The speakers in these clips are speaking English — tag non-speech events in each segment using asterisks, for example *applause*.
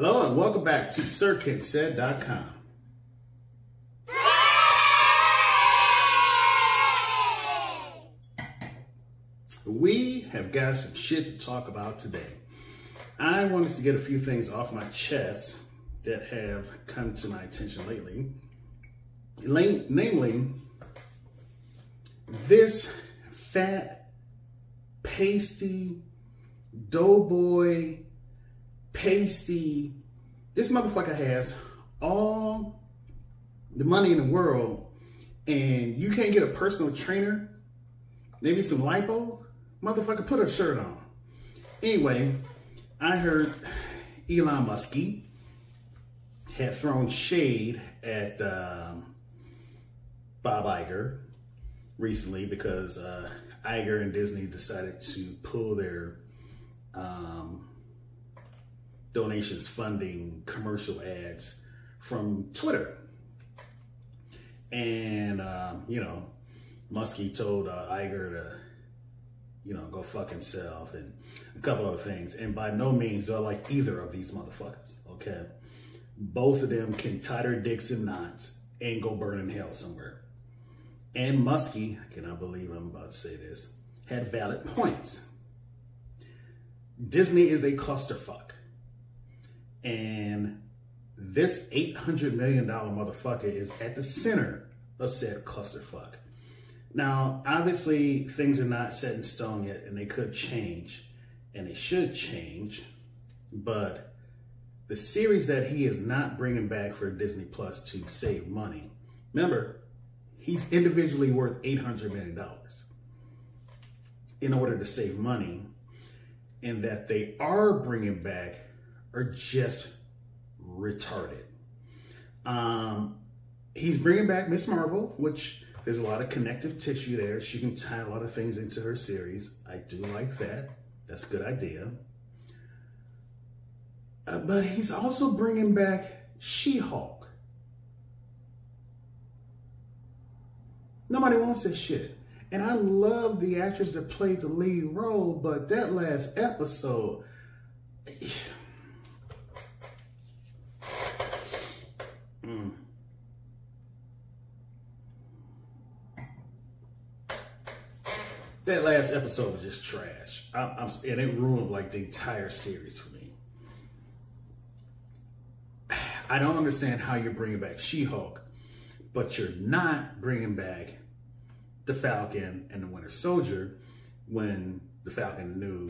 Hello and welcome back to SirKentSaid.com. We have got some shit to talk about today. I wanted to get a few things off my chest that have come to my attention lately. Namely, this fat, pasty, doughboy, pasty, this motherfucker has all the money in the world and you can't get a personal trainer, maybe some lipo, motherfucker, put a shirt on. Anyway, I heard Elon Muskie had thrown shade at um, Bob Iger recently because uh, Iger and Disney decided to pull their um, donations funding commercial ads from Twitter. And, um, you know, Muskie told uh, Iger to, you know, go fuck himself and a couple other things. And by no means do I like either of these motherfuckers, okay? Both of them can tie their dicks in knots and go burn in hell somewhere. And Muskie, I cannot believe I'm about to say this, had valid points. Disney is a clusterfuck. And this $800 million motherfucker is at the center of said clusterfuck. Now, obviously, things are not set in stone yet, and they could change, and they should change. But the series that he is not bringing back for Disney Plus to save money, remember, he's individually worth $800 million in order to save money, and that they are bringing back are just retarded. Um, he's bringing back Miss Marvel, which there's a lot of connective tissue there. She can tie a lot of things into her series. I do like that. That's a good idea. Uh, but he's also bringing back She-Hulk. Nobody wants this shit. And I love the actress that played the lead role, but that last episode, mm. that last episode was just trash. I, I'm, and it ruined like the entire series for me. *sighs* I don't understand how you're bringing back She-Hulk, but you're not bringing back the Falcon and the Winter Soldier when the Falcon, the new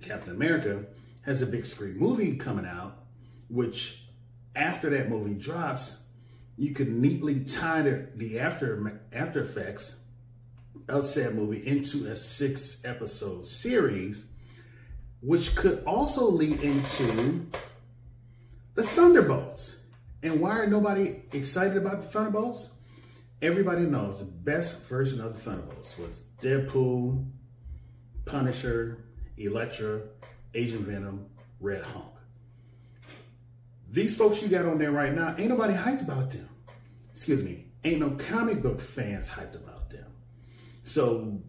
Captain America, has a big screen movie coming out, which after that movie drops, you could neatly tie the, the after after effects of said movie into a six episode series, which could also lead into the Thunderbolts. And why are nobody excited about the Thunderbolts? Everybody knows the best version of the Thunderbolts was Deadpool, Punisher, Elektra, Agent Venom, Red Hulk. These folks you got on there right now, ain't nobody hyped about them. Excuse me, ain't no comic book fans hyped about them. So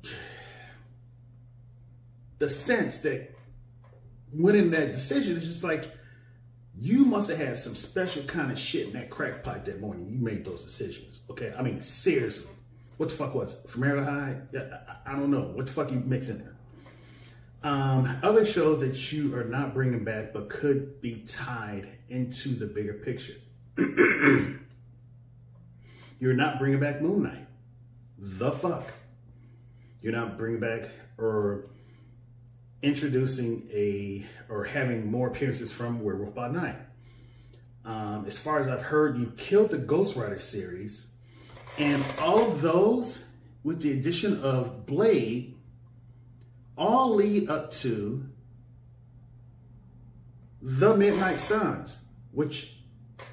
the sense that winning that decision is just like, you must have had some special kind of shit in that crack pipe that morning. You made those decisions, okay? I mean, seriously. What the fuck was it? Formaldehyde? Yeah, I, I don't know. What the fuck you mixing there? Um, other shows that you are not bringing back but could be tied into the bigger picture. *clears throat* You're not bringing back Moon Knight. The fuck? You're not bringing back or introducing a or having more appearances from Werewolf by Night. Um, as far as I've heard, you killed the Ghost Rider series, and all those, with the addition of Blade, all lead up to the Midnight Suns, which,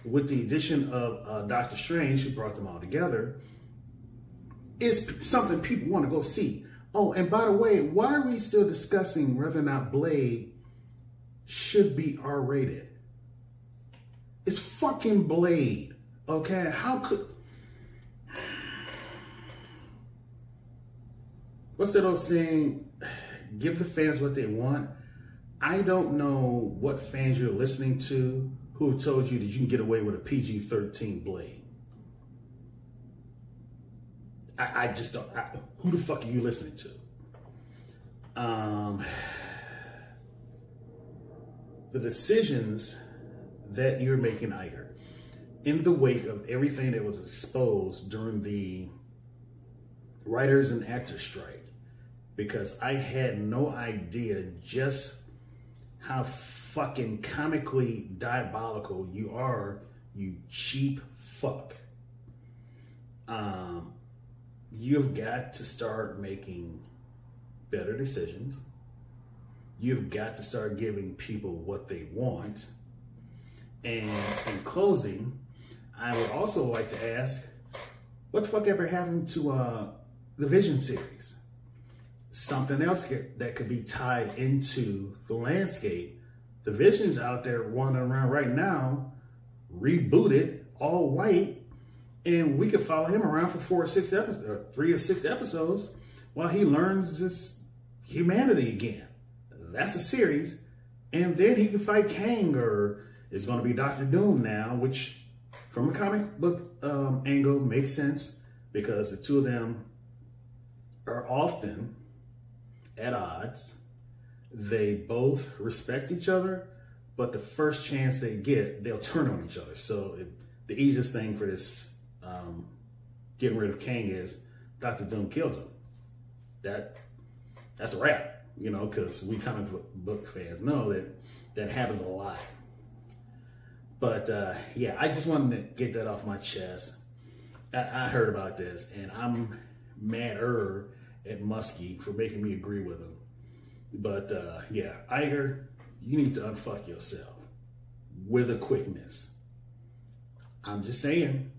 with the addition of uh, Doctor Strange, who brought them all together, is something people want to go see. Oh, and by the way, why are we still discussing whether or not Blade should be R rated? It's fucking Blade. Okay, how could. *sighs* What's that old saying? Give the fans what they want. I don't know what fans you're listening to who told you that you can get away with a PG 13 blade. I, I just don't. I, who the fuck are you listening to? Um, the decisions that you're making, Iger, in the wake of everything that was exposed during the writers and actors strike, because I had no idea just how fucking comically diabolical you are, you cheap fuck. Um, you've got to start making better decisions. You've got to start giving people what they want. And in closing, I would also like to ask, what the fuck ever happened to uh, the Vision series? Something else that could be tied into the landscape. The Vision's out there wandering around right now, rebooted, all white, and we could follow him around for four or six episodes, or three or six episodes, while he learns this humanity again. That's a series, and then he can fight Kang, or it's going to be Doctor Doom now, which, from a comic book um, angle, makes sense because the two of them are often at odds. They both respect each other, but the first chance they get, they'll turn on each other. So it, the easiest thing for this um, getting rid of Kang is Doctor Doom kills him. That that's a wrap, you know, because we comic book fans know that that happens a lot. But uh, yeah, I just wanted to get that off my chest. I, I heard about this, and I'm madder at Muskie for making me agree with him. But uh, yeah, Iger, you need to unfuck yourself with a quickness. I'm just saying,